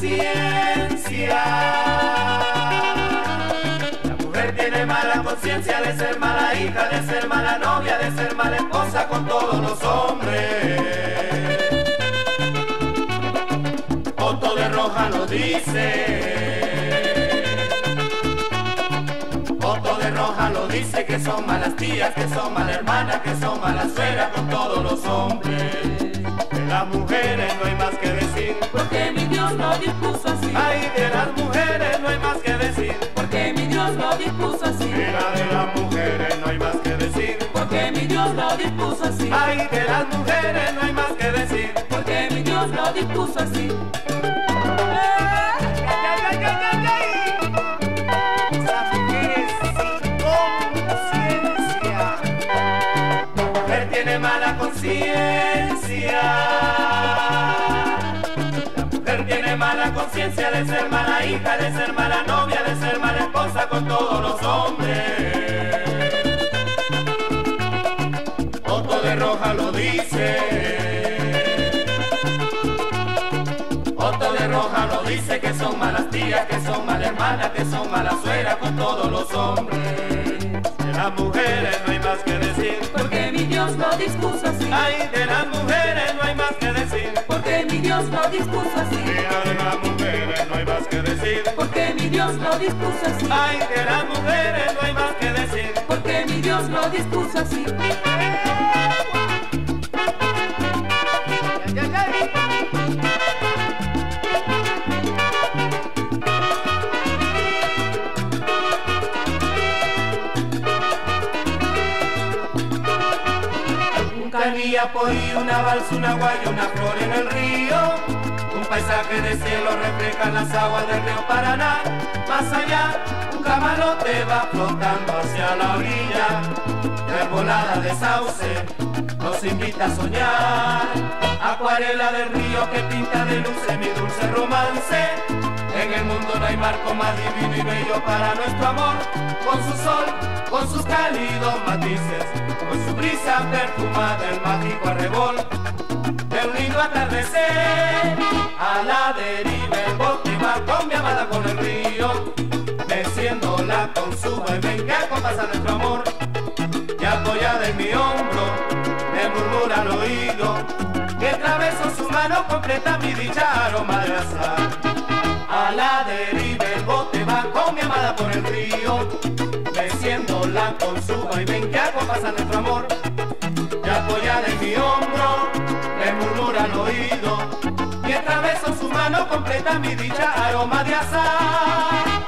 conciencia. La mujer tiene mala conciencia de ser mala hija, de ser mala novia, de ser mala esposa con todos los hombres. Otto de Roja lo dice. Otto de Roja lo dice que son malas tías, que son malas hermanas, que son malas suegras con todos los hombres. Dispuso así. ay de las mujeres no hay más que decir, Porque mi Dios lo dispuso así. mira de las mujeres no hay más que decir, Porque mi Dios lo dispuso así. ay de las mujeres no hay más que decir. Porque mi Dios lo dispuso así. Mala conciencia de ser mala hija, de ser mala novia, de ser mala esposa con todos los hombres. Otto de Roja lo dice. Otto de Roja lo dice que son malas tías, que son malas hermanas, que son malas suegras con todos los hombres. De las mujeres no hay más que decir. Porque mi Dios lo dispuso así. Ay, de las mujeres no hay más que decir. Porque mi Dios lo dispuso así. Porque mi Dios lo dispuso así. Ay, de las mujeres no hay más que decir. Porque mi Dios lo dispuso así. Un canilla y una balsa, una guaya, una flor en el río. Paisaje de cielo refleja las aguas del río Paraná. Más allá, un camalote va flotando hacia la orilla. Y arbolada de sauce nos invita a soñar. Acuarela del río que pinta de luces mi dulce romance. En el mundo no hay marco más divino y bello para nuestro amor. Con su sol, con sus cálidos matices, con su brisa perfumada, el mágico arrebol con el río, meciéndola con su vaivén que acompasa nuestro amor. Y apoyada en mi hombro, me murmura al oído, que atraveso su mano completa mi dicha aroma. A la deriva el bote va con mi amada por el río, meciéndola con su vaivén que acompasa nuestro amor. Al oído, y atraveso su mano completa mi dicha aroma de azar.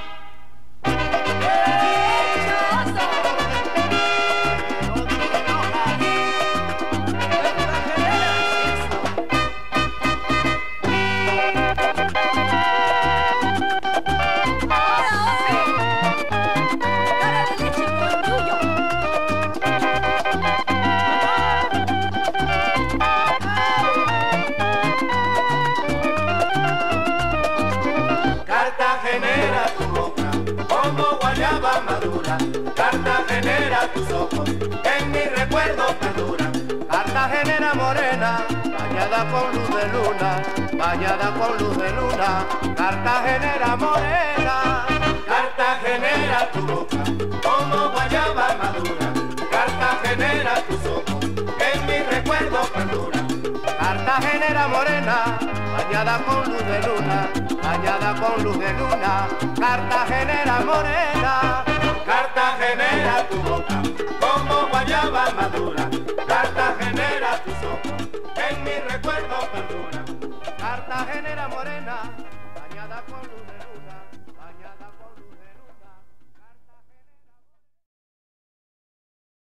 Cartagenera tu boca, como guayaba madura. Cartagenera tus ojos, en mi recuerdo perduran. Cartagenera morena, bañada con luz de luna, bañada con luz de luna. Cartagenera morena, Cartagenera tu boca, como guayaba madura. Cartagenera tus ojos, en mi recuerdo perduran. Cartagenera morena, bañada con luz de luna, bañada con luz de luna, Cartagenera morena, Cartagenera tu boca, como guayaba madura, Cartagenera tus ojos, en mi recuerdo perdura, Cartagenera morena, bañada con luz de luna, bañada con luz